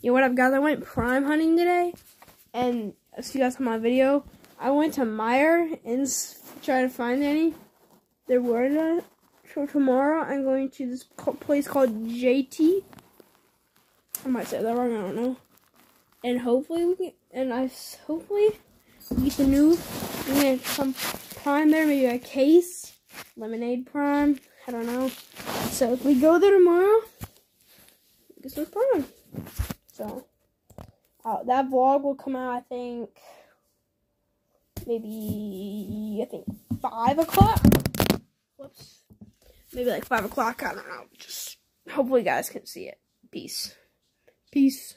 You know what up, guys? I went prime hunting today, and as you guys saw my video, I went to Meijer and tried to find any. There were not. So tomorrow, I'm going to this place called JT. I might say that wrong. I don't know. And hopefully we can, and I hopefully get the new. We get some prime there, maybe a case, lemonade prime. I don't know. So if we go there tomorrow, get some prime. Uh, that vlog will come out, I think, maybe, I think, 5 o'clock. Whoops. Maybe like 5 o'clock. I don't know. Just hopefully you guys can see it. Peace. Peace.